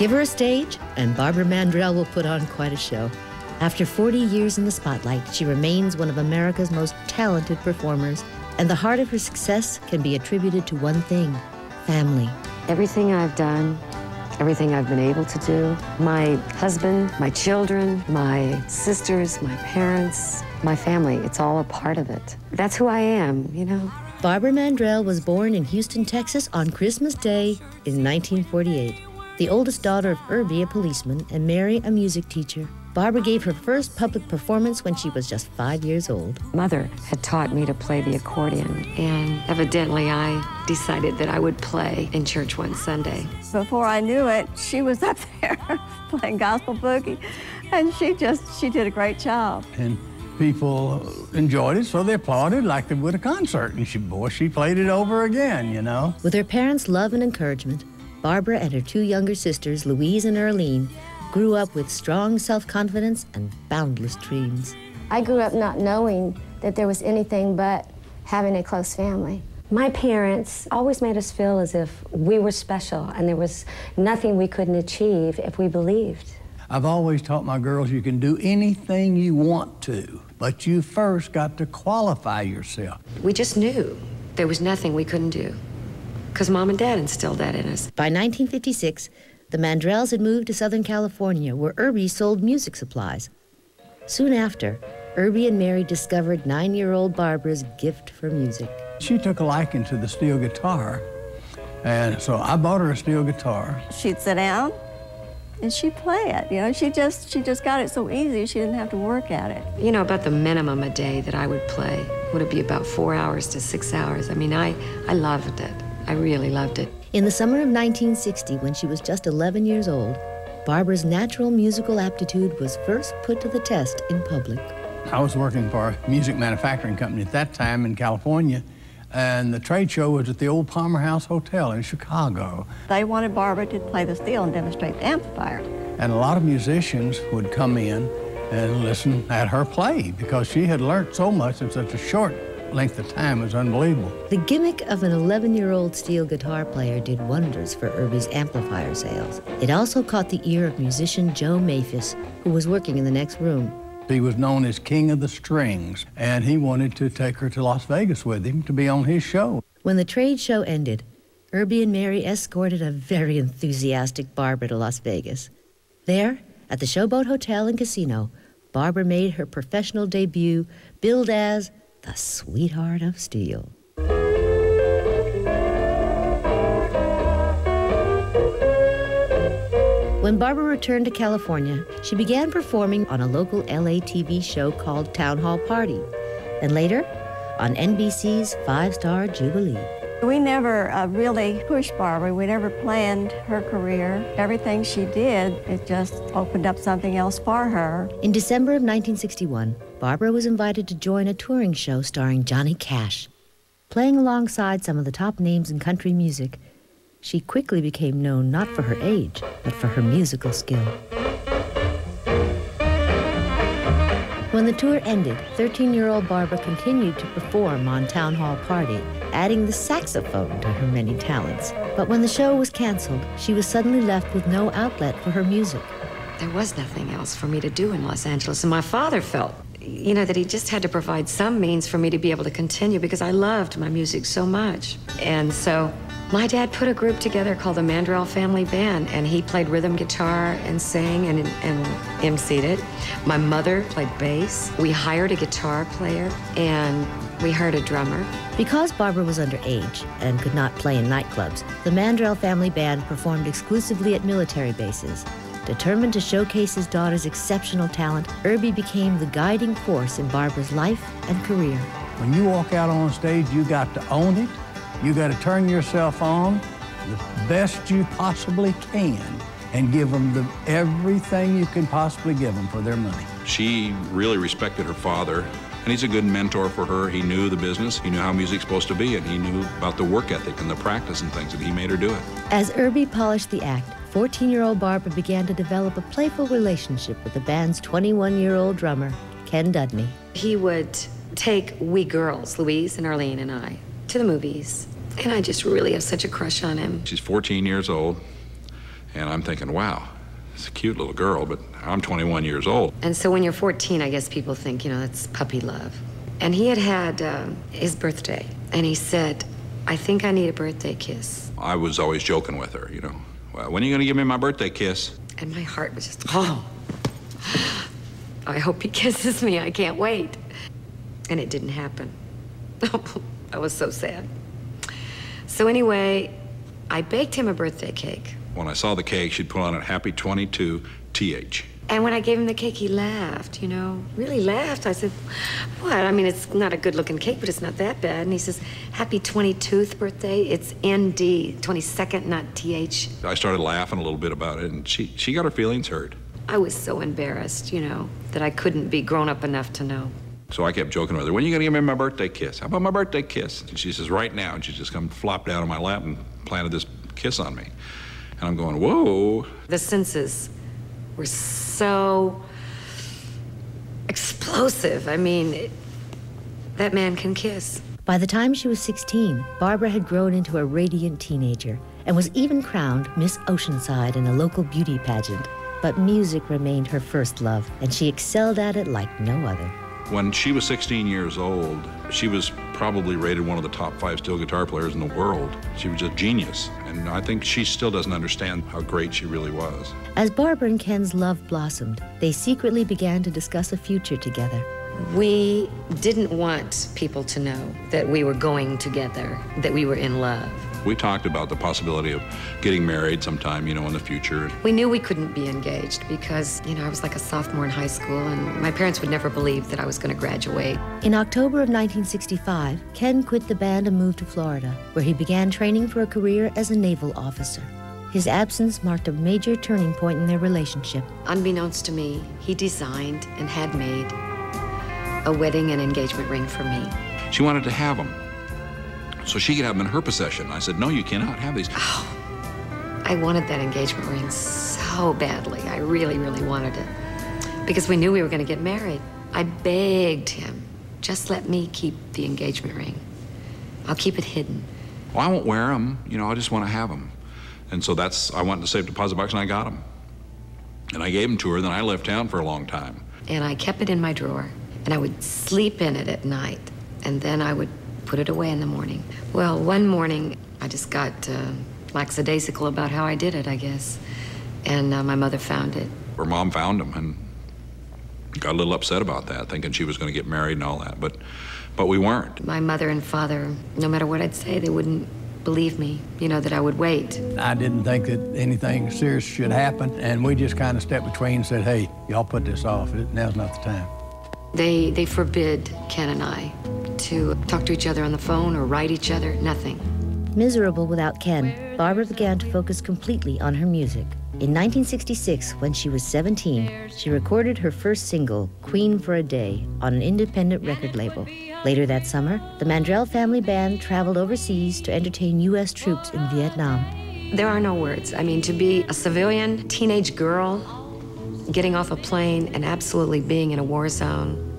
Give her a stage, and Barbara Mandrell will put on quite a show. After 40 years in the spotlight, she remains one of America's most talented performers, and the heart of her success can be attributed to one thing family. Everything I've done, everything I've been able to do, my husband, my children, my sisters, my parents, my family, it's all a part of it. That's who I am, you know. Barbara Mandrell was born in Houston, Texas on Christmas Day in 1948. The oldest daughter of Irby, a policeman, and Mary, a music teacher. Barbara gave her first public performance when she was just five years old. Mother had taught me to play the accordion, and evidently I decided that I would play in church one Sunday. Before I knew it, she was up there playing gospel boogie, and she just, she did a great job. And people enjoyed it, so they applauded like they would a concert. And she, boy, she played it over again, you know. With her parents' love and encouragement, Barbara and her two younger sisters, Louise and Irlene, grew up with strong self confidence and boundless dreams. I grew up not knowing that there was anything but having a close family. My parents always made us feel as if we were special and there was nothing we couldn't achieve if we believed. I've always taught my girls you can do anything you want to, but you first got to qualify yourself. We just knew there was nothing we couldn't do because mom and dad instilled that in us. By 1956, the Mandrells had moved to Southern California, where Irby sold music supplies. Soon after, Irby and Mary discovered nine year old Barbara's gift for music. She took a liking to the steel guitar, and so I bought her a steel guitar. She'd sit down and she'd play it. You know, she just she just got it so easy she didn't have to work at it. You know, about the minimum a day that I would play would it be about four hours to six hours? I mean, I I loved it. I really loved it. In the summer of 1960, when she was just 11 years old, Barbara's natural musical aptitude was first put to the test in public. I was working for a music manufacturing company at that time in California, and the trade show was at the old Palmer House Hotel in Chicago. They wanted Barbara to play the steel and demonstrate the amplifier. And a lot of musicians would come in and listen at her play because she had learned so much in such a short length of time was unbelievable. The gimmick of an 11 year old steel guitar player did wonders for Irby's amplifier sales. It also caught the ear of musician Joe Maphis, who was working in the next room. He was known as King of the Strings, and he wanted to take her to Las Vegas with him to be on his show. When the trade show ended, Irby and Mary escorted a very enthusiastic Barbara to Las Vegas. There, at the Showboat Hotel and Casino, Barbara made her professional debut, billed as the sweetheart of steel. When Barbara returned to California, she began performing on a local LA TV show called Town Hall Party, and later on NBC's Five Star Jubilee. We never uh, really pushed Barbara. We never planned her career. Everything she did, it just opened up something else for her. In December of 1961, Barbara was invited to join a touring show starring Johnny Cash. Playing alongside some of the top names in country music, she quickly became known not for her age, but for her musical skill. When the tour ended, 13 year old Barbara continued to perform on Town Hall Party, adding the saxophone to her many talents. But when the show was canceled, she was suddenly left with no outlet for her music. There was nothing else for me to do in Los Angeles, and my father felt you know, that he just had to provide some means for me to be able to continue because I loved my music so much. And so my dad put a group together called the Mandrell Family Band, and he played rhythm guitar and sang and, and emceed it. My mother played bass. We hired a guitar player and we hired a drummer. Because Barbara was underage and could not play in nightclubs, the Mandrell Family Band performed exclusively at military bases. Determined to showcase his daughter's exceptional talent, Irby became the guiding force in Barbara's life and career. When you walk out on stage, you got to own it. You got to turn yourself on the best you possibly can and give them the, everything you can possibly give them for their money. She really respected her father, and he's a good mentor for her. He knew the business, he knew how music's supposed to be, and he knew about the work ethic and the practice and things, and he made her do it. As Irby polished the act, 14 year old Barbara began to develop a playful relationship with the band's 21 year old drummer, Ken Dudney. He would take we girls, Louise and Irlene and I, to the movies. And I just really have such a crush on him. She's 14 years old, And I'm thinking, wow, it's a cute little girl, but I'm 21 years old. And so when you're 14, I guess people think, you know, that's puppy love. And he had had uh, his birthday, and he said, I think I need a birthday kiss. I was always joking with her, you know. Well, when are you going to give me my birthday kiss? And my heart was just, oh, oh I hope he kisses me. I can't wait. And it didn't happen. I was so sad. So, anyway, I baked him a birthday cake. When I saw the cake, she'd put on it Happy 22 TH. And when I gave him the cake, he laughed, you know, really laughed. I said, What? I mean, it's not a good looking cake, but it's not that bad. And he says, Happy 22th birthday. It's ND, 22nd, not TH. I started laughing a little bit about it, and she, she got her feelings hurt. I was so embarrassed, you know, that I couldn't be grown up enough to know. So I kept joking with her, when are you going to give me my birthday kiss? How about my birthday kiss? And she says, right now. And she just come flopped down on my lap and planted this kiss on me. And I'm going, whoa. The senses were so explosive. I mean, it, that man can kiss. By the time she was 16, Barbara had grown into a radiant teenager and was even crowned Miss Oceanside in a local beauty pageant. But music remained her first love, and she excelled at it like no other. When she was 16 years old, she was probably rated one of the top five steel guitar players in the world. She was a genius, and I think she still doesn't understand how great she really was. As Barbara and Ken's love blossomed, they secretly began to discuss a future together. We didn't want people to know that we were going together, that we were in love. We talked about the possibility of getting married sometime, you know, in the future. We knew we couldn't be engaged because, you know, I was like a sophomore in high school and my parents would never believe that I was going to graduate. In October of 1965, Ken quit the band and moved to Florida, where he began training for a career as a naval officer. His absence marked a major turning point in their relationship. Unbeknownst to me, he designed and had made a wedding and engagement ring for me. She wanted to have them so she could have them in her possession. I said, no, you cannot have these. Oh, I wanted that engagement ring so badly. I really, really wanted it. Because we knew we were going to get married. I begged him, just let me keep the engagement ring. I'll keep it hidden. Well, I won't wear them. You know, I just want to have them. And so that's, I went to the safe deposit box and I got them. And I gave them to her, then I left town for a long time. And I kept it in my drawer. And I would sleep in it at night. And then I would put it away in the morning. Well, one morning, I just got uh, lackadaisical about how I did it, I guess. And uh, my mother found it. Her mom found him and got a little upset about that, thinking she was going to get married and all that. But, but we weren't. My mother and father, no matter what I'd say, they wouldn't believe me, you know, that I would wait. I didn't think that anything serious should happen, and we just kind of stepped between and said, hey, y'all put this off. Now's not the time. They, they forbid Ken and I to talk to each other on the phone or write each other, nothing. Miserable without Ken, Barbara began to focus completely on her music. In 1966, when she was 17, she recorded her first single, Queen for a Day, on an independent record label. Later that summer, the Mandrell family band traveled overseas to entertain U.S. troops in Vietnam. There are no words. I mean, to be a civilian teenage girl getting off a plane and absolutely being in a war zone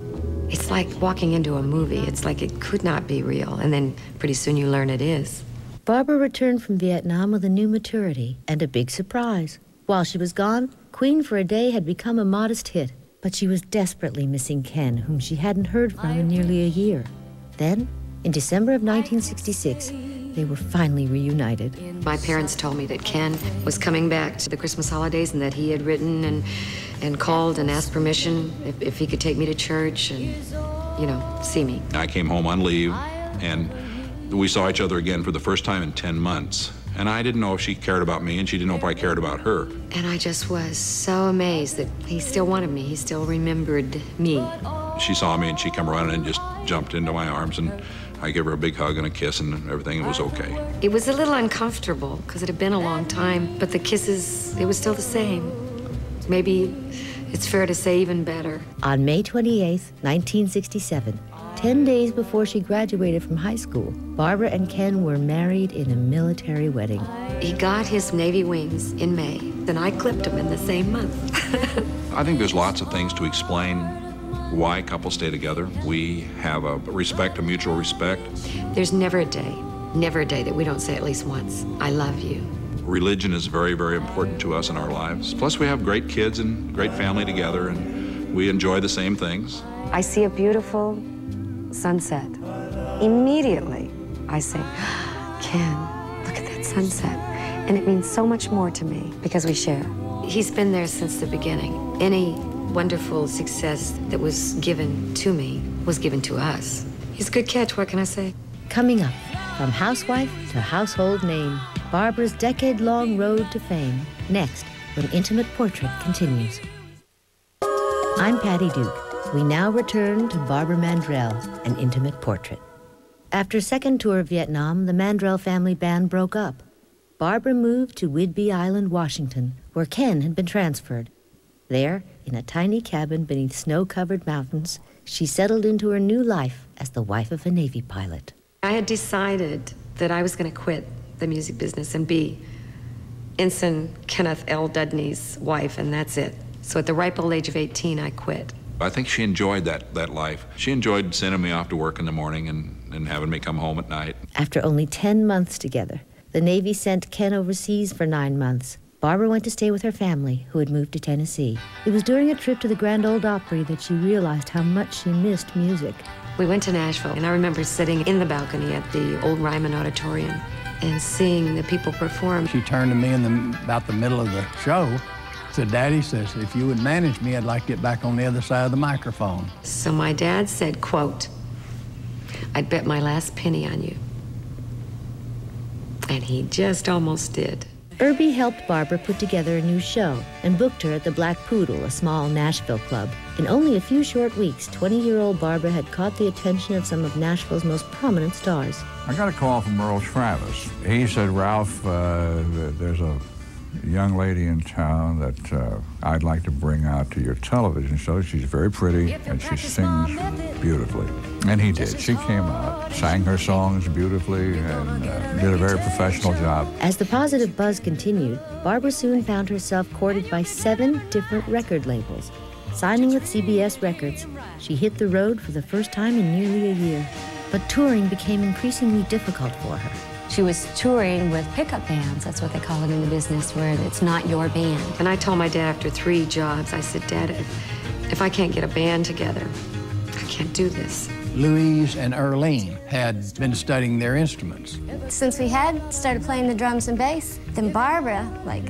it's like walking into a movie. It's like it could not be real. And then pretty soon you learn it is. Barbara returned from Vietnam with a new maturity and a big surprise. While she was gone, Queen for a Day had become a modest hit, but she was desperately missing Ken, whom she hadn't heard from in nearly a year. Then, in December of 1966, they were finally reunited. My parents told me that Ken was coming back to the Christmas holidays and that he had written and, and called and asked permission if, if he could take me to church and, you know, see me. I came home on leave and we saw each other again for the first time in 10 months. And I didn't know if she cared about me, and she didn't know if I cared about her. And I just was so amazed that he still wanted me. He still remembered me. She saw me, and she came running and just jumped into my arms, and I gave her a big hug and a kiss, and everything was okay. It was a little uncomfortable because it had been a long time, but the kisses, it was still the same. Maybe it's fair to say even better. On May 28, 1967, 10 days before she graduated from high school, Barbara and Ken were married in a military wedding. He got his Navy wings in May, then I clipped him in the same month. I think there's lots of things to explain why couples stay together. We have a respect, a mutual respect. There's never a day, never a day that we don't say at least once, I love you. Religion is very, very important to us in our lives. Plus, we have great kids and great family together, and we enjoy the same things. I see a beautiful sunset. Immediately, I say, Ken, look at that sunset. And it means so much more to me because we share. He's been there since the beginning. Any wonderful success that was given to me was given to us. He's a good catch, what can I say? Coming up, from housewife to household name, Barbara's decade long road to fame. Next, when Intimate Portrait continues. I'm Patty Duke. We now return to Barbara Mandrell, an intimate portrait. After second tour of Vietnam, the Mandrell family band broke up. Barbara moved to Whidbey Island, Washington, where Ken had been transferred. There, in a tiny cabin beneath snow covered mountains, she settled into her new life as the wife of a Navy pilot. I had decided that I was going to quit the music business and be Ensign Kenneth L. Dudney's wife, and that's it. So at the ripe old age of 18, I quit. I think she enjoyed that, that life. She enjoyed sending me off to work in the morning and, and having me come home at night. After only 10 months together, the Navy sent Ken overseas for nine months. Barbara went to stay with her family, who had moved to Tennessee. It was during a trip to the Grand Ole Opry that she realized how much she missed music. We went to Nashville, and I remember sitting in the balcony at the old Ryman Auditorium and seeing the people perform. She turned to me in the, about the middle of the show, said, Daddy says, if you would manage me, I'd like to get back on the other side of the microphone. So my dad said, quote, I'd bet my last penny on you. And he just almost did. Irby helped Barbara put together a new show and booked her at the Black Poodle, a small Nashville club. In only a few short weeks, 20 year old Barbara had caught the attention of some of Nashville's most prominent stars. I got a call from Earl Travis. He said, Ralph, uh, there's a young lady in town that uh, I'd like to bring out to your television show. She's very pretty and she sings beautifully. And he did. She came out, sang her songs beautifully, and uh, did a very professional job. As the positive buzz continued, Barbara soon found herself courted by seven different record labels. Signing with CBS Records, she hit the road for the first time in nearly a year. But touring became increasingly difficult for her. She was touring with pickup bands. That's what they call it in the business, where it's not your band. And I told my dad after three jobs, I said, Dad, if, if I can't get a band together, I can't do this. Louise and Irlene had been studying their instruments. Since we had started playing the drums and bass, then Barbara, like,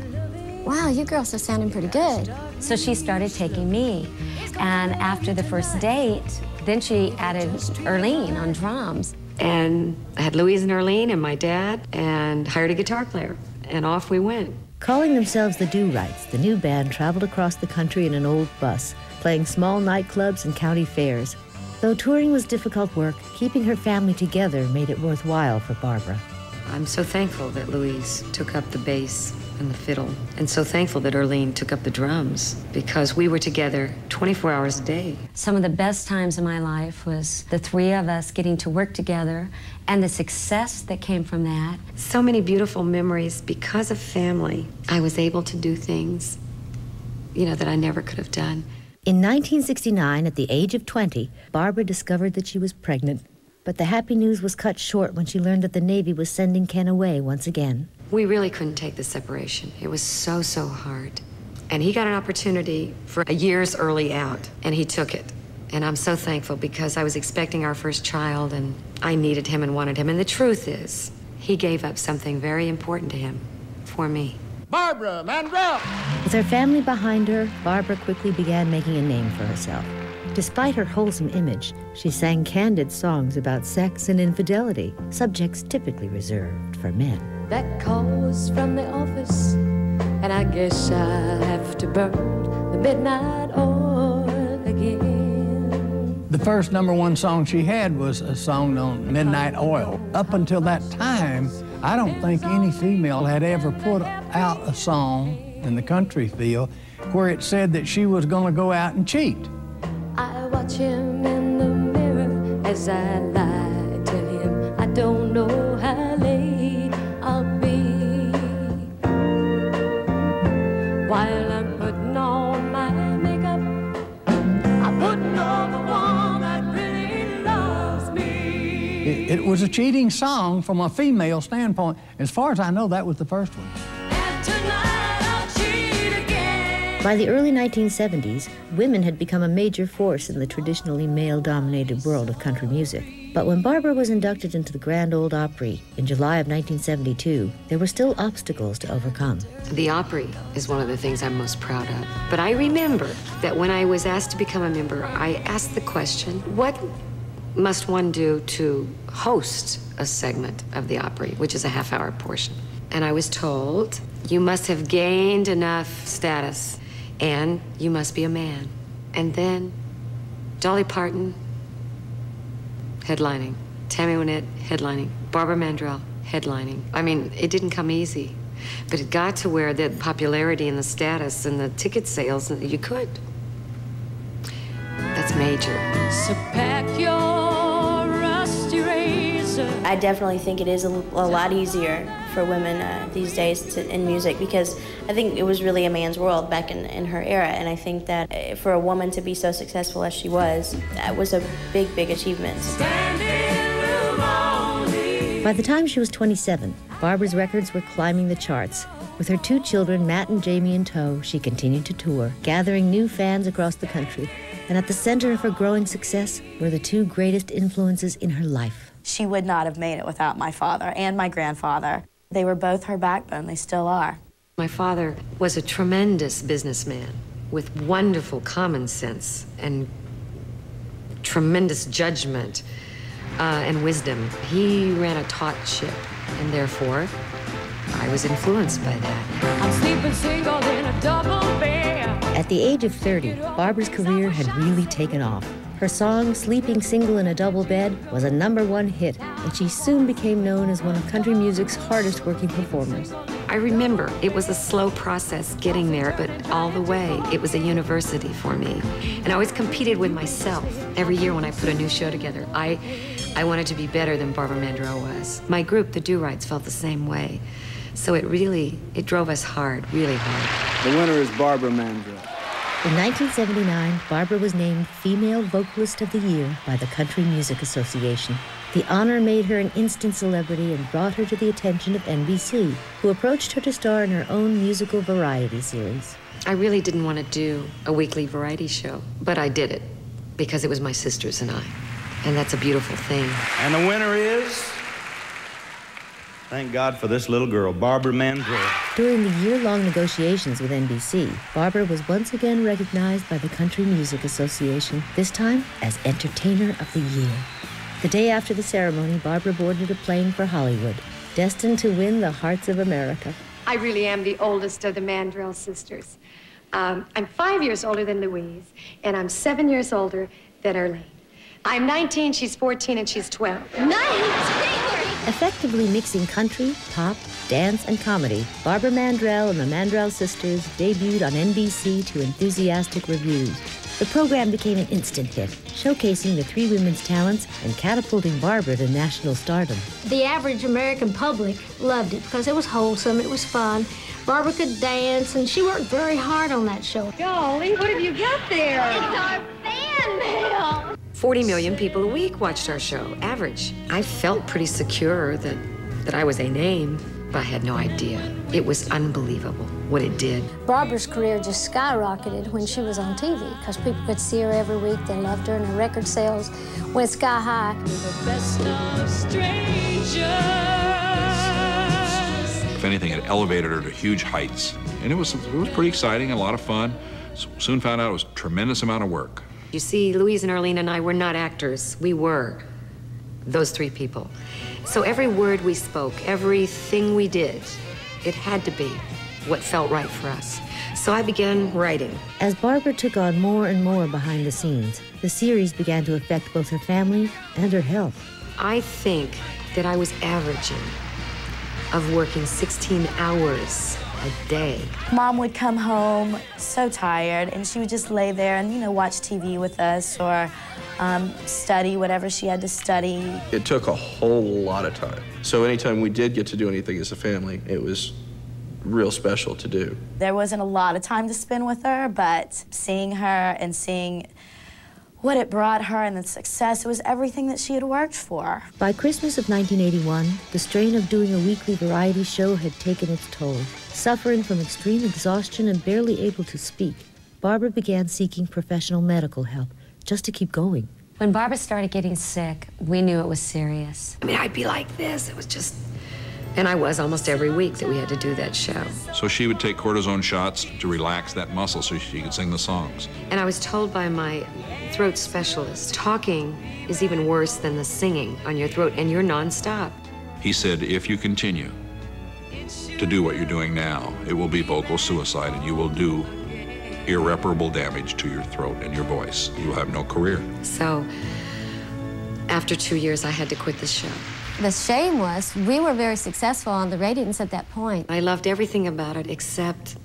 wow, you girls are sounding pretty good. So she started taking me. And after the first date, then she added Irlene on drums. And I had Louise and Irlene and my dad and hired a guitar player. And off we went. Calling themselves the Do-Rights, the new band traveled across the country in an old bus, playing small nightclubs and county fairs. Though touring was difficult work, keeping her family together made it worthwhile for Barbara. I'm so thankful that Louise took up the bass and the fiddle, and so thankful that Irlene took up the drums because we were together 24 hours a day. Some of the best times in my life was the three of us getting to work together and the success that came from that. So many beautiful memories because of family. I was able to do things, you know, that I never could have done. In 1969, at the age of 20, Barbara discovered that she was pregnant. But the happy news was cut short when she learned that the Navy was sending Ken away once again. We really couldn't take the separation. It was so, so hard. And he got an opportunity for a year's early out, and he took it. And I'm so thankful because I was expecting our first child, and I needed him and wanted him. And the truth is, he gave up something very important to him for me. Barbara Mandrell! With her family behind her, Barbara quickly began making a name for herself. Despite her wholesome image, she sang candid songs about sex and infidelity, subjects typically reserved for men. That call was from the office, and I guess I'll have to burn the midnight oil again. The first number one song she had was a song on Midnight Oil. Up until that time, I don't think any female had ever put out a song in the country field where it said that she was going to go out and cheat. I watch him in the mirror as I lie to him. I don't know how While I'm putting on my makeup, I'm putting on the one that really loves me. It, it was a cheating song from a female standpoint. As far as I know, that was the first one. By the early 1970s, women had become a major force in the traditionally male dominated world of country music. But when Barbara was inducted into the Grand Ole Opry in July of 1972, there were still obstacles to overcome. The Opry is one of the things I'm most proud of. But I remember that when I was asked to become a member, I asked the question what must one do to host a segment of the Opry, which is a half hour portion? And I was told, you must have gained enough status and you must be a man. And then Dolly Parton headlining, Tammy Wynette headlining, Barbara Mandrell headlining. I mean, it didn't come easy, but it got to where the popularity and the status and the ticket sales, you could. That's major. So pack your rusty razor. I definitely think it is a, a lot easier for women uh, these days to, in music because I think it was really a man's world back in, in her era. And I think that uh, for a woman to be so successful as she was, that was a big, big achievement. By the time she was 27, Barbara's records were climbing the charts. With her two children, Matt and Jamie, in tow, she continued to tour, gathering new fans across the country. And at the center of her growing success were the two greatest influences in her life. She would not have made it without my father and my grandfather. They were both her backbone, they still are. My father was a tremendous businessman with wonderful common sense and tremendous judgment uh, and wisdom. He ran a taut ship, and therefore, I was influenced by that. I'm sleeping single in a double bed. At the age of 30, Barbara's career had really taken off. Her song, Sleeping Single in a Double Bed, was a number one hit, and she soon became known as one of country music's hardest working performers. I remember it was a slow process getting there, but all the way, it was a university for me. And I always competed with myself every year when I put a new show together. I, I wanted to be better than Barbara Mandrell was. My group, the Do-Rights, felt the same way. So it really, it drove us hard, really hard. The winner is Barbara Mandrell. In 1979, Barbara was named Female Vocalist of the Year by the Country Music Association. The honor made her an instant celebrity and brought her to the attention of NBC, who approached her to star in her own musical variety series. I really didn't want to do a weekly variety show, but I did it because it was my sisters and I. And that's a beautiful thing. And the winner is. Thank God for this little girl, Barbara Mandrell. During the year long negotiations with NBC, Barbara was once again recognized by the Country Music Association, this time as Entertainer of the Year. The day after the ceremony, Barbara boarded a plane for Hollywood, destined to win the hearts of America. I really am the oldest of the Mandrell sisters. Um, I'm five years older than Louise, and I'm seven years older than Irlene. I'm 19, she's 14, and she's 12. 19! Effectively mixing country, pop, dance, and comedy, Barbara Mandrell and the Mandrell sisters debuted on NBC to enthusiastic reviews. The program became an instant hit, showcasing the three women's talents and catapulting Barbara to national stardom. The average American public loved it because it was wholesome, it was fun. Barbara could dance, and she worked very hard on that show. Golly, what have you got there? It's our fan mail. 40 million people a week watched our show, average. I felt pretty secure that, that I was a name, but I had no idea. It was unbelievable what it did. Barbara's career just skyrocketed when she was on TV because people could see her every week. They loved her, and her record sales went sky high. The best of strangers. If anything, it elevated her to huge heights. And it was, it was pretty exciting, a lot of fun. S- Soon found out it was a tremendous amount of work. You see, Louise and Irlene and I were not actors. We were those three people. So every word we spoke, everything we did, it had to be what felt right for us. So I began writing. As Barbara took on more and more behind the scenes, the series began to affect both her family and her health. I think that I was averaging of working 16 hours a day. Mom would come home so tired, and she would just lay there and, you know, watch TV with us or um, study whatever she had to study. It took a whole lot of time. So anytime we did get to do anything as a family, it was real special to do. There wasn't a lot of time to spend with her, but seeing her and seeing what it brought her and the success, it was everything that she had worked for. By Christmas of 1981, the strain of doing a weekly variety show had taken its toll. Suffering from extreme exhaustion and barely able to speak, Barbara began seeking professional medical help just to keep going. When Barbara started getting sick, we knew it was serious. I mean, I'd be like this. It was just. And I was almost every week that we had to do that show. So she would take cortisone shots to relax that muscle so she could sing the songs. And I was told by my throat specialist talking is even worse than the singing on your throat, and you're nonstop. He said, if you continue to do what you're doing now, it will be vocal suicide and you will do irreparable damage to your throat and your voice. You'll have no career. So, after two years, I had to quit the show. The shame was we were very successful on the ratings at that point. I loved everything about it except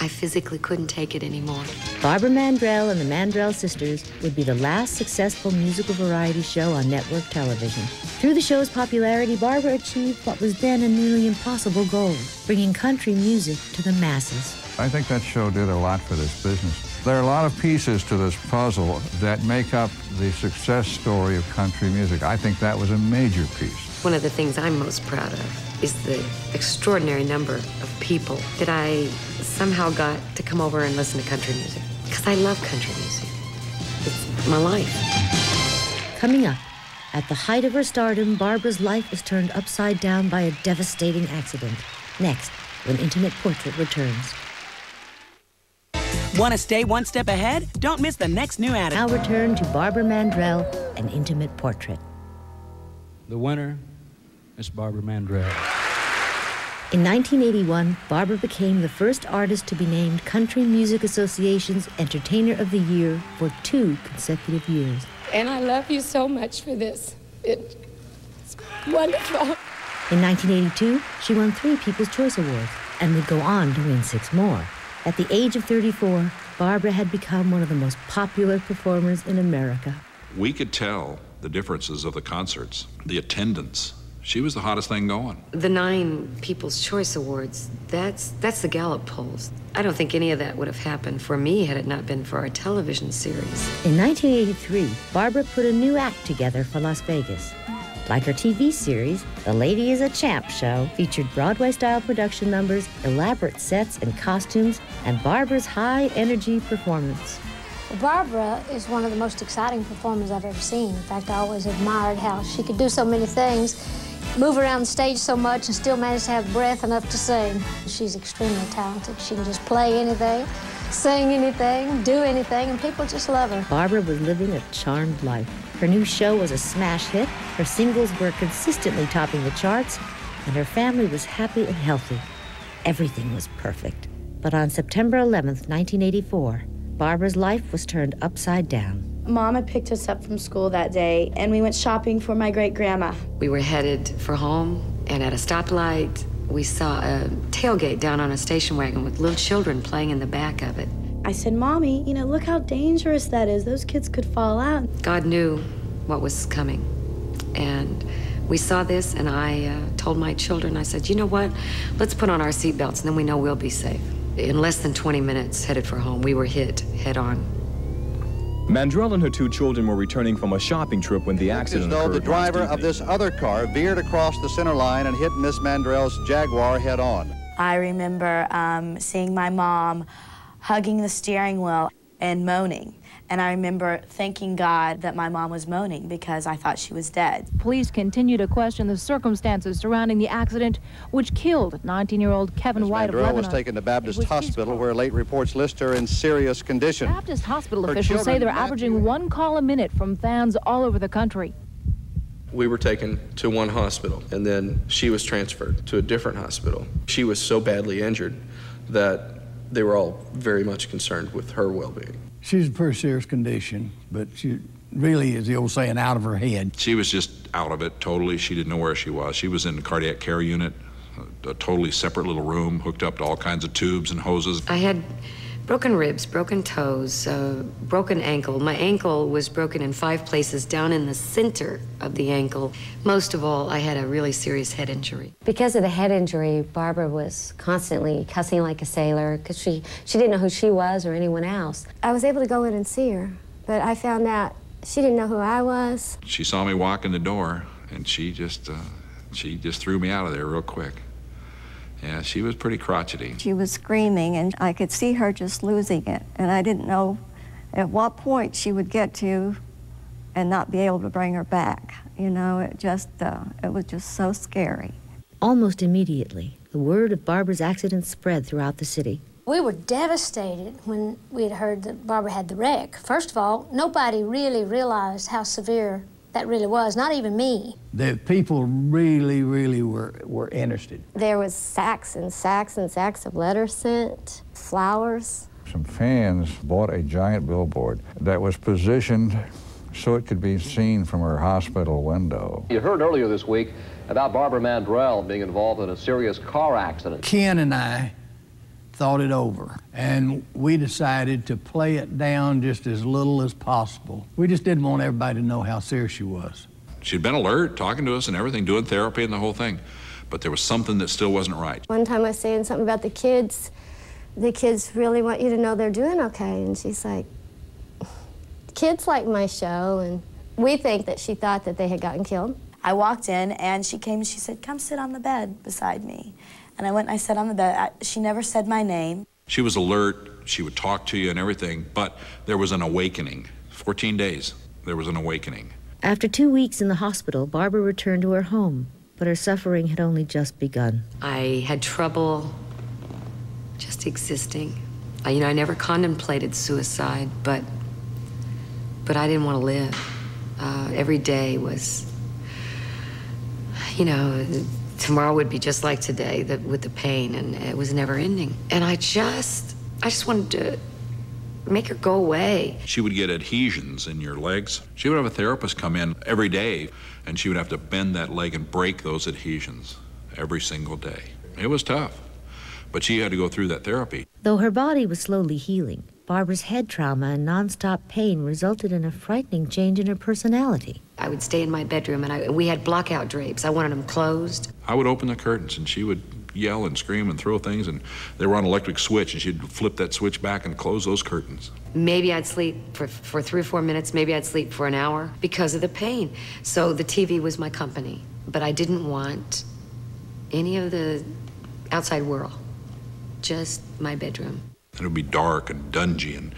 I physically couldn't take it anymore. Barbara Mandrell and the Mandrell Sisters would be the last successful musical variety show on network television. Through the show's popularity, Barbara achieved what was then a nearly impossible goal bringing country music to the masses. I think that show did a lot for this business. There are a lot of pieces to this puzzle that make up the success story of country music. I think that was a major piece. One of the things I'm most proud of is the extraordinary number of people that I somehow got to come over and listen to country music. Because I love country music. It's my life. Coming up, at the height of her stardom, Barbara's life is turned upside down by a devastating accident. Next, when Intimate Portrait returns. Want to stay one step ahead? Don't miss the next new ad. Now return to Barbara Mandrell, an intimate portrait. The winner is Barbara Mandrell. In 1981, Barbara became the first artist to be named Country Music Association's Entertainer of the Year for two consecutive years. And I love you so much for this. It's wonderful. In 1982, she won three People's Choice Awards and would go on to win six more. At the age of 34, Barbara had become one of the most popular performers in America. We could tell the differences of the concerts, the attendance. She was the hottest thing going. The nine People's Choice Awards, that's, that's the Gallup polls. I don't think any of that would have happened for me had it not been for our television series. In 1983, Barbara put a new act together for Las Vegas. Like her TV series, The Lady is a Champ show featured Broadway style production numbers, elaborate sets and costumes, and Barbara's high energy performance. Barbara is one of the most exciting performers I've ever seen. In fact, I always admired how she could do so many things, move around the stage so much, and still manage to have breath enough to sing. She's extremely talented. She can just play anything, sing anything, do anything, and people just love her. Barbara was living a charmed life. Her new show was a smash hit, her singles were consistently topping the charts, and her family was happy and healthy. Everything was perfect. But on September 11th, 1984, Barbara's life was turned upside down. Mom had picked us up from school that day, and we went shopping for my great grandma. We were headed for home, and at a stoplight, we saw a tailgate down on a station wagon with little children playing in the back of it. I said, Mommy, you know, look how dangerous that is. Those kids could fall out. God knew what was coming. And we saw this, and I uh, told my children, I said, you know what? Let's put on our seatbelts, and then we know we'll be safe. In less than 20 minutes, headed for home, we were hit head on. Mandrell and her two children were returning from a shopping trip when the accident as though occurred. the driver of this other car veered across the center line and hit Miss Mandrell's Jaguar head on. I remember um, seeing my mom hugging the steering wheel and moaning. And I remember thanking God that my mom was moaning because I thought she was dead. Police continue to question the circumstances surrounding the accident, which killed 19-year-old Kevin Miss White of Mandrell Lebanon. was taken to Baptist It was his Hospital, where late reports list her in serious condition. Baptist hospital Her officials say they're met- averaging one call a minute from fans all over the country. We were taken to one hospital, and then she was transferred to a different hospital. She was so badly injured that they were all very much concerned with her well being. She's in pretty serious condition, but she really is the old saying out of her head. She was just out of it totally. She didn't know where she was. She was in the cardiac care unit, a, a totally separate little room, hooked up to all kinds of tubes and hoses. I had broken ribs, broken toes, uh, broken ankle. My ankle was broken in five places down in the center of the ankle. Most of all, I had a really serious head injury. Because of the head injury, Barbara was constantly cussing like a sailor because she, she didn't know who she was or anyone else. I was able to go in and see her, but I found out she didn't know who I was. She saw me walk in the door, and she just, uh, she just threw me out of there real quick. Yeah, she was pretty crotchety. She was screaming, and I could see her just losing it. And I didn't know at what point she would get to and not be able to bring her back. You know, it just, uh, it was just so scary. Almost immediately, the word of Barbara's accident spread throughout the city. We were devastated when we had heard that Barbara had the wreck. First of all, nobody really realized how severe that really was, not even me. The people really, really were, were interested. There was sacks and sacks and sacks of letters sent, flowers. Some fans bought a giant billboard that was positioned so it could be seen from her hospital window. You heard earlier this week about Barbara Mandrell being involved in a serious car accident. Ken and I thought it over, and we decided to play it down just as little as possible. We just didn't want everybody to know how serious she was. She'd been alert, talking to us and everything, doing therapy and the whole thing. But there was something that still wasn't right. One time I was saying something about the kids. The kids really want you to know they're doing okay. And she's like, kids like my show. And we think that she thought that they had gotten killed. I walked in and she came and she said, Come sit on the bed beside me. And I went and I sat on the bed. I, she never said my name. She was alert, she would talk to you and everything, but there was an awakening. 14 days, there was an awakening. After two weeks in the hospital, Barbara returned to her home, but her suffering had only just begun. I had trouble just existing. I, you know, I never contemplated suicide, but but I didn't want to live. Uh, every day was, you know, tomorrow would be just like today the, with the pain, and it was never ending. And I just, I just wanted to make her go away. She would get adhesions in your legs. She would have a therapist come in every day, and she would have to bend that leg and break those adhesions every single day. It was tough, but she had to go through that therapy. Though her body was slowly healing, Barbara's head trauma and nonstop pain resulted in a frightening change in her personality. I would stay in my bedroom, and I, we had blockout drapes. I wanted them closed. I would open the curtains, and she would yell and scream and throw things, and they were on electric switch, and she'd flip that switch back and close those curtains. Maybe I'd sleep for, for three or four minutes, maybe I'd sleep for an hour because of the pain. So the TV was my company, but I didn't want any of the outside world, just my bedroom. And it would be dark and dungy and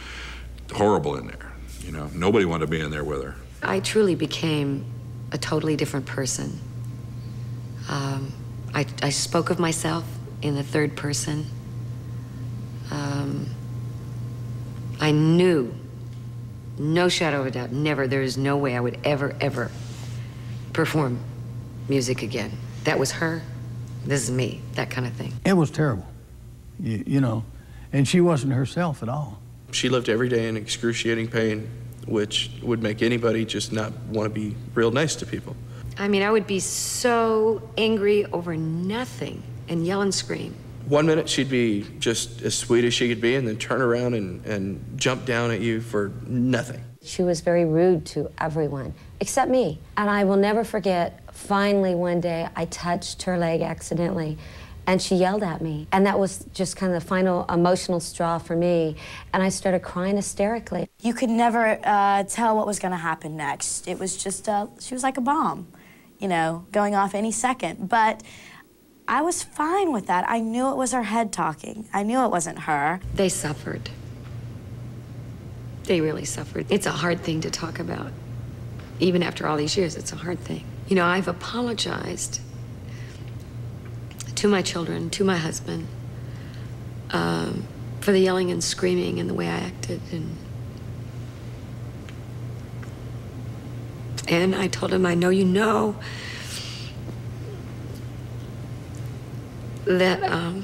horrible in there. You know, nobody wanted to be in there with her. I truly became a totally different person. Um, I, I, spoke of myself in the third person. Um, I knew, no shadow of a doubt, never, there is no way I would ever, ever perform music again. That was her, this is me, that kind of thing. It was terrible, you, you know, and she wasn't herself at all. She lived every day in excruciating pain, which would make anybody just not want to be real nice to people. I mean, I would be so angry over nothing and yell and scream. One minute she'd be just as sweet as she could be, and then turn around and, and jump down at you for nothing. She was very rude to everyone, except me. And I will never forget, finally, one day, I touched her leg accidentally, and she yelled at me. And that was just kind of the final emotional straw for me. And I started crying hysterically. You could never uh, tell what was going to happen next. It was just, uh, she was like a bomb, you know, going off any second. But I was fine with that. I knew it was her head talking. I knew it wasn't her. They suffered. They really suffered. It's a hard thing to talk about. Even after all these years, it's a hard thing. You know, I've apologized to my children, to my husband, um, for the yelling and screaming and the way I acted. And, and I told him, I know you know that um,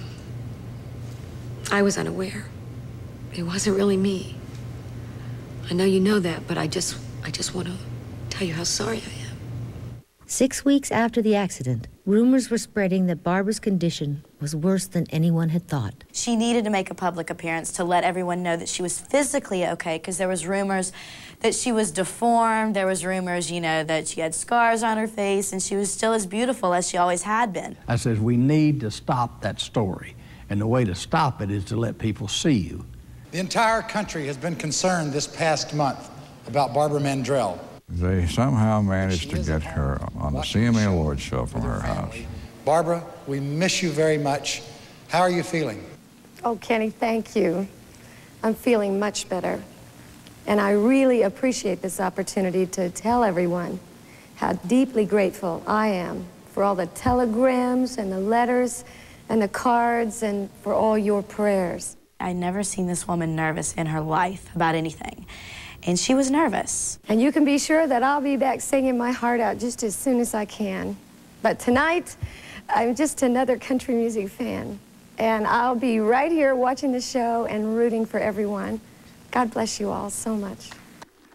I was unaware. It wasn't really me. I know you know that, but I just, I just want to tell you how sorry I am. Six weeks after the accident, rumors were spreading that Barbara's condition was worse than anyone had thought. She needed to make a public appearance to let everyone know that she was physically okay, because there was rumors that she was deformed. There was rumors, you know, that she had scars on her face, and she was still as beautiful as she always had been. I says, we need to stop that story. And the way to stop it is to let people see you. The entire country has been concerned this past month about Barbara Mandrell. They somehow managed to get her on the CMA Awards show from her house. Barbara, we miss you very much. How are you feeling? Oh, Kenny, thank you. I'm feeling much better. And I really appreciate this opportunity to tell everyone how deeply grateful I am for all the telegrams and the letters and the cards and for all your prayers. I'd never seen this woman nervous in her life about anything. And she was nervous. And you can be sure that I'll be back singing my heart out just as soon as I can. But tonight, I'm just another country music fan. And I'll be right here watching the show and rooting for everyone. God bless you all so much.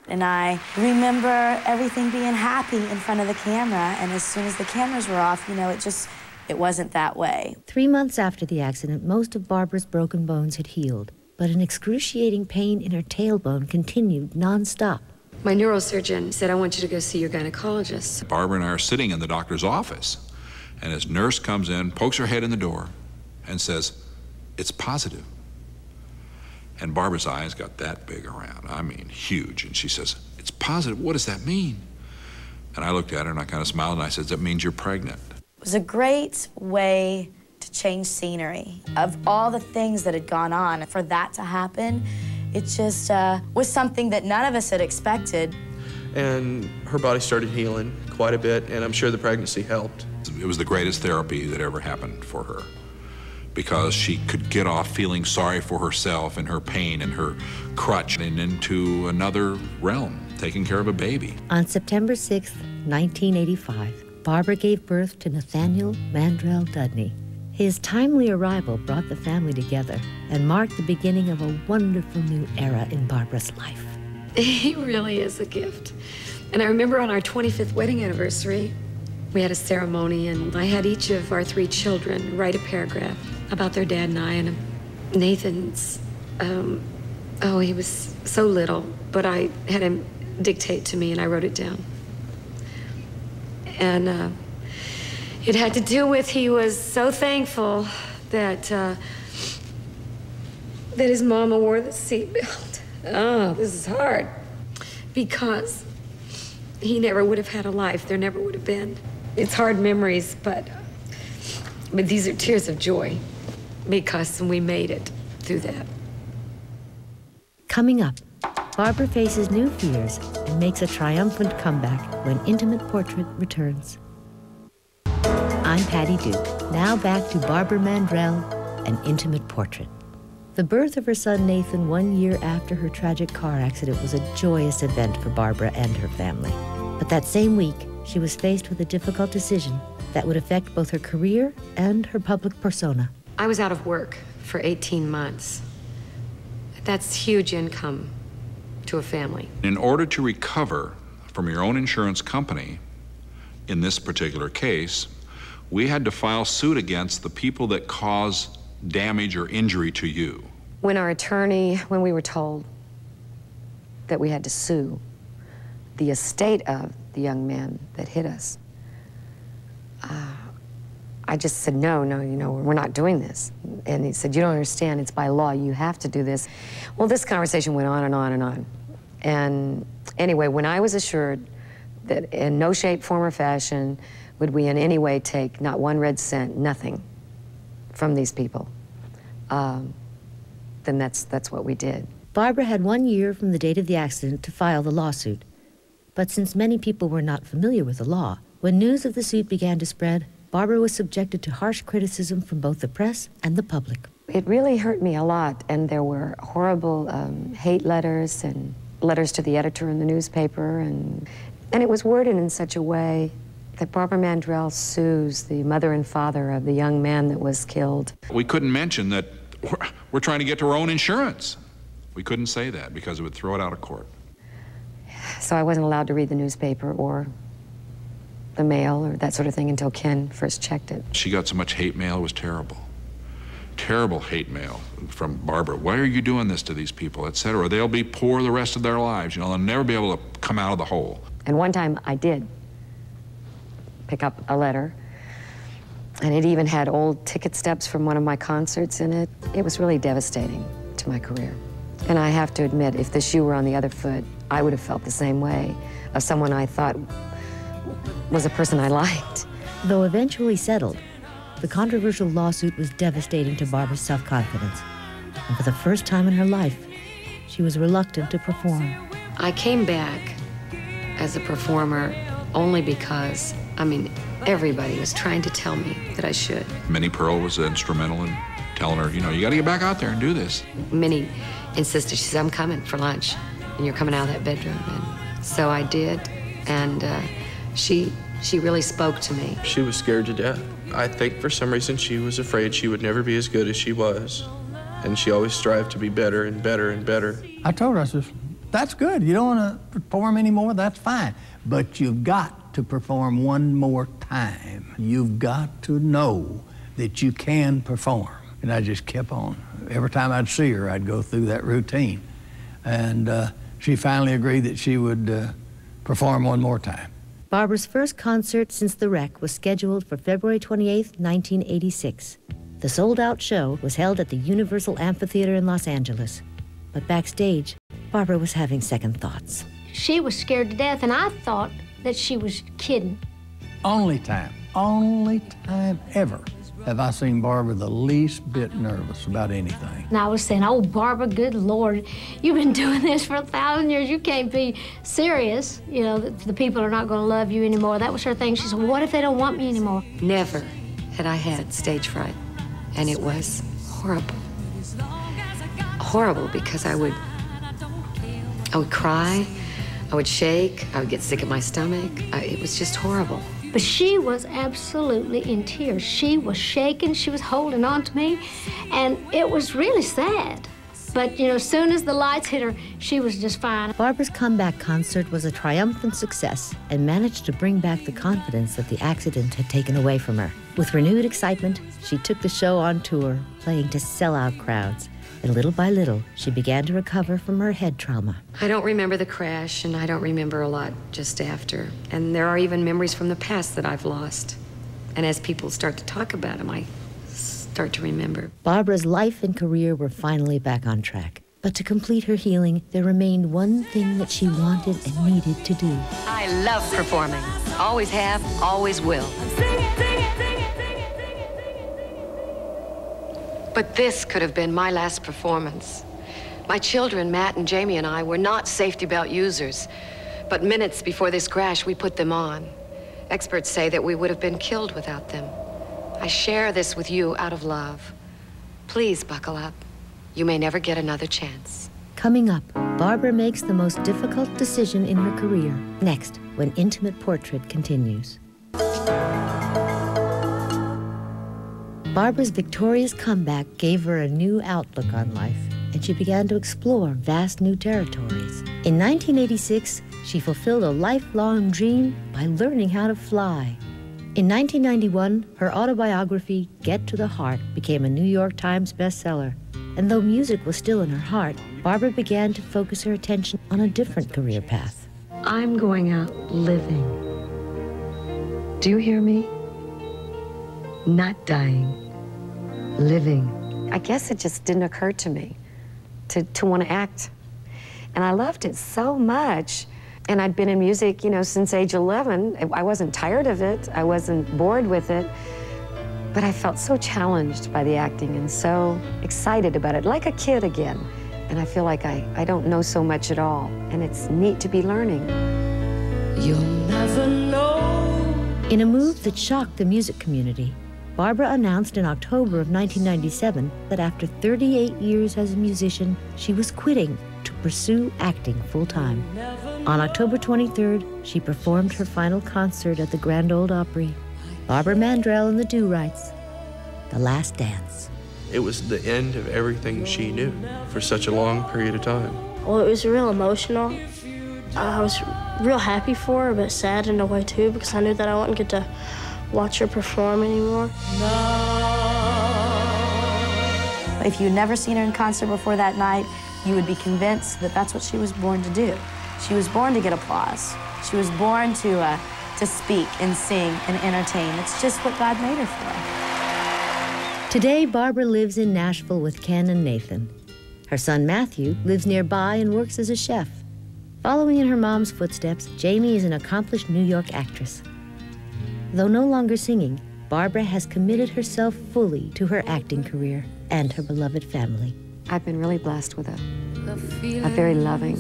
And I remember everything being happy in front of the camera. And as soon as the cameras were off, you know, it just, it wasn't that way. Three months after the accident, most of Barbara's broken bones had healed, but an excruciating pain in her tailbone continued nonstop. My neurosurgeon said, I want you to go see your gynecologist. Barbara and I are sitting in the doctor's office, and his nurse comes in, pokes her head in the door, and says, It's positive. And Barbara's eyes got that big around. I mean, huge. And she says, It's positive. What does that mean? And I looked at her and I kind of smiled and I said, That means you're pregnant. It was a great way to change scenery. Of all the things that had gone on, for that to happen, it just uh, was something that none of us had expected. And her body started healing quite a bit, and I'm sure the pregnancy helped. It was the greatest therapy that ever happened for her because she could get off feeling sorry for herself and her pain and her crutch and into another realm, taking care of a baby. On September 6, 1985, Barbara gave birth to Nathaniel Mandrell Dudney. His timely arrival brought the family together and marked the beginning of a wonderful new era in Barbara's life. He really is a gift. And I remember on our 25th wedding anniversary, we had a ceremony, and I had each of our three children write a paragraph about their dad and I. And Nathan's, um, oh, he was so little, but I had him dictate to me, and I wrote it down. And uh, it had to do with he was so thankful that uh, that his mama wore the seatbelt. Oh, this is hard because he never would have had a life. There never would have been. It's hard memories, but but these are tears of joy because we made it through that. Coming up, Barbara faces new fears and makes a triumphant comeback when Intimate Portrait returns. I'm Patty Duke. Now back to Barbara Mandrell, an intimate portrait. The birth of her son Nathan one year after her tragic car accident was a joyous event for Barbara and her family. But that same week, she was faced with a difficult decision that would affect both her career and her public persona. I was out of work for 18 months. That's huge income to a family. In order to recover from your own insurance company, in this particular case, we had to file suit against the people that cause damage or injury to you. When our attorney, when we were told that we had to sue the estate of the young man that hit us, uh, I just said, no, no, you know, we're not doing this. And he said, you don't understand, it's by law, you have to do this. Well, this conversation went on and on and on. And anyway, when I was assured that in no shape, form, or fashion would we in any way take not one red cent, nothing, from these people, um, then that's, that's what we did. Barbara had one year from the date of the accident to file the lawsuit. But since many people were not familiar with the law, when news of the suit began to spread, Barbara was subjected to harsh criticism from both the press and the public. It really hurt me a lot, and there were horrible um, hate letters and letters to the editor in the newspaper, and, and it was worded in such a way that Barbara Mandrell sues the mother and father of the young man that was killed. We couldn't mention that we're, we're trying to get to our own insurance. We couldn't say that because it would throw it out of court. So I wasn't allowed to read the newspaper or the mail or that sort of thing until Ken first checked it. She got so much hate mail, it was terrible. Terrible hate mail from Barbara. Why are you doing this to these people, etc.? They'll be poor the rest of their lives. You know, they'll never be able to come out of the hole. And one time I did pick up a letter, and it even had old ticket stubs from one of my concerts in it. It was really devastating to my career. And I have to admit, if the shoe were on the other foot, I would have felt the same way of someone I thought was a person I liked. Though eventually settled, the controversial lawsuit was devastating to Barbara's self confidence. And for the first time in her life, she was reluctant to perform. I came back as a performer only because, I mean, everybody was trying to tell me that I should. Minnie Pearl was instrumental in telling her, you know, you got to get back out there and do this. Minnie insisted, she said, I'm coming for lunch, and you're coming out of that bedroom. And so I did, and uh, she, she really spoke to me. She was scared to death. I think for some reason she was afraid she would never be as good as she was. And she always strived to be better and better and better. I told her, I said, that's good. You don't want to perform anymore, that's fine. But you've got to perform one more time. You've got to know that you can perform. And I just kept on. Every time I'd see her, I'd go through that routine. And uh, she finally agreed that she would uh, perform one more time. Barbara's first concert since the wreck was scheduled for February 28, 1986. The sold out show was held at the Universal Amphitheater in Los Angeles. But backstage, Barbara was having second thoughts. She was scared to death, and I thought that she was kidding. Only time, only time ever have I seen Barbara the least bit nervous about anything. And I was saying, oh, Barbara, good Lord, you've been doing this for a thousand years. You can't be serious. You know, the, the people are not going to love you anymore. That was her thing. She said, well, what if they don't want me anymore? Never had I had stage fright, and it was horrible. Horrible because I would, I would cry, I would shake, I would get sick at my stomach. I, it was just horrible. But she was absolutely in tears. She was shaking, she was holding on to me, and it was really sad. But, you know, as soon as the lights hit her, she was just fine. Barbara's comeback concert was a triumphant success and managed to bring back the confidence that the accident had taken away from her. With renewed excitement, she took the show on tour, playing to sell-out crowds. And little by little, she began to recover from her head trauma. I don't remember the crash, and I don't remember a lot just after. And there are even memories from the past that I've lost. And as people start to talk about them, I start to remember. Barbara's life and career were finally back on track. But to complete her healing, there remained one thing that she wanted and needed to do. I love performing. Always have, always will. But this could have been my last performance. My children, Matt and Jamie and I, were not safety belt users. But minutes before this crash, we put them on. Experts say that we would have been killed without them. I share this with you out of love. Please buckle up. You may never get another chance. Coming up, Barbara makes the most difficult decision in her career. Next, when Intimate Portrait continues. Barbara's victorious comeback gave her a new outlook on life, and she began to explore vast new territories. In 1986, she fulfilled a lifelong dream by learning how to fly. In 1991, her autobiography, Get to the Heart, became a New York Times bestseller. And though music was still in her heart, Barbara began to focus her attention on a different career path. I'm going out living. Do you hear me? Not dying, living. I guess it just didn't occur to me to, to want to act. And I loved it so much. And I'd been in music, you know, since age 11. I wasn't tired of it. I wasn't bored with it. But I felt so challenged by the acting and so excited about it, like a kid again. And I feel like I, I don't know so much at all. And it's neat to be learning. You'll never know. In a move that shocked the music community, Barbara announced in October of 1997 that after 38 years as a musician, she was quitting to pursue acting full time. On October 23rd, she performed her final concert at the Grand Ole Opry. Barbara Mandrell and the Do-Rites, The Last Dance. It was the end of everything she knew for such a long period of time. Well, it was real emotional. I was real happy for her, but sad in a way too, because I knew that I wouldn't get to watch her perform anymore. No. If you'd never seen her in concert before that night, you would be convinced that that's what she was born to do. She was born to get applause. She was born to, uh, to speak and sing and entertain. It's just what God made her for. Today, Barbara lives in Nashville with Ken and Nathan. Her son Matthew lives nearby and works as a chef. Following in her mom's footsteps, Jamie is an accomplished New York actress. Though no longer singing, Barbara has committed herself fully to her acting career and her beloved family. I've been really blessed with a, a very loving,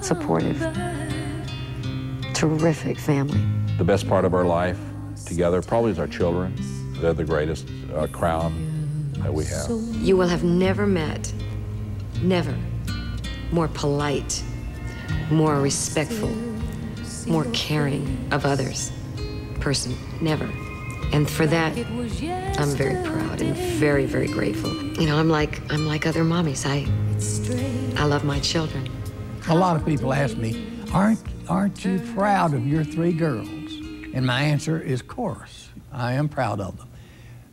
supportive, terrific family. The best part of our life together probably is our children. They're the greatest uh, crown that we have. You will have never met, never, more polite, more respectful, more caring of others person. Never. And for that, I'm very proud and very, very grateful. You know, I'm like I'm like other mommies. I I love my children. A lot of people ask me, aren't, aren't you proud of your three girls? And my answer is, of course, I am proud of them.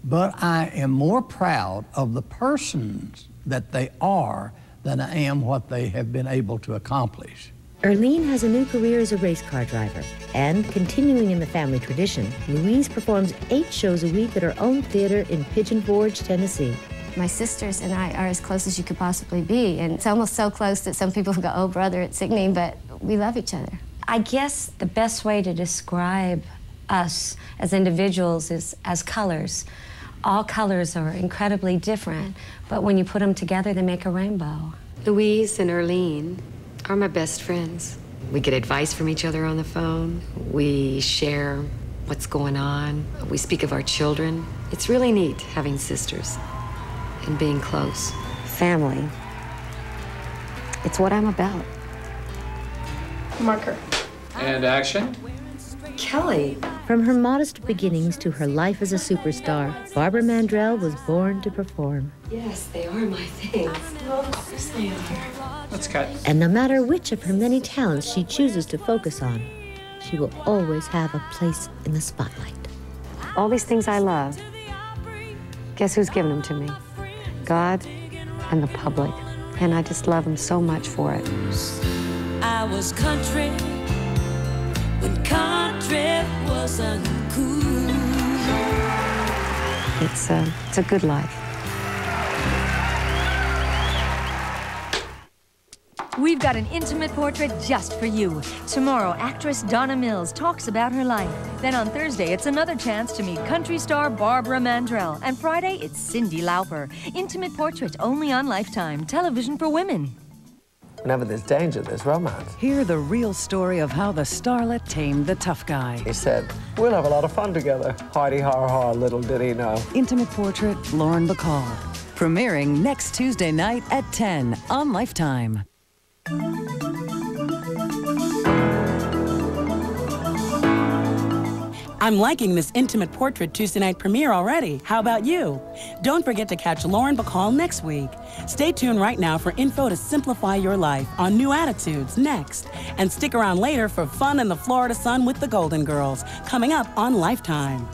But I am more proud of the persons that they are than I am what they have been able to accomplish. Irlene has a new career as a race car driver. And continuing in the family tradition, Louise performs eight shows a week at her own theater in Pigeon Forge, Tennessee. My sisters and I are as close as you could possibly be, and it's almost so close that some people go, oh, brother, it's sickening, but we love each other. I guess the best way to describe us as individuals is as colors. All colors are incredibly different, but when you put them together, they make a rainbow. Louise and Irlene are my best friends. We get advice from each other on the phone. We share what's going on. We speak of our children. It's really neat having sisters and being close. Family. It's what I'm about. Marker. And action. Kelly. From her modest beginnings to her life as a superstar, Barbara Mandrell was born to perform. Yes, they are my things. of course they are. Let's cut. And no matter which of her many talents she chooses to focus on, she will always have a place in the spotlight. All these things I love, guess who's given them to me? God and the public. And I just love them so much for it. I was country when country was uncool. It's a, it's a good life. We've got an intimate portrait just for you. Tomorrow, actress Donna Mills talks about her life. Then on Thursday, it's another chance to meet country star Barbara Mandrell. And Friday, it's Cyndi Lauper. Intimate portrait only on Lifetime, television for women. Whenever there's danger, there's romance. Hear the real story of how the starlet tamed the tough guy. He said, We'll have a lot of fun together. Hardy har har, little did he know. Intimate portrait, Lauren Bacall. Premiering next Tuesday night at 10 on Lifetime. I'm liking this intimate portrait Tuesday night premiere already. How about you? Don't forget to catch Lauren Bacall next week. Stay tuned right now for info to simplify your life on New Attitudes next. And stick around later for fun in the Florida sun with the Golden Girls, coming up on Lifetime.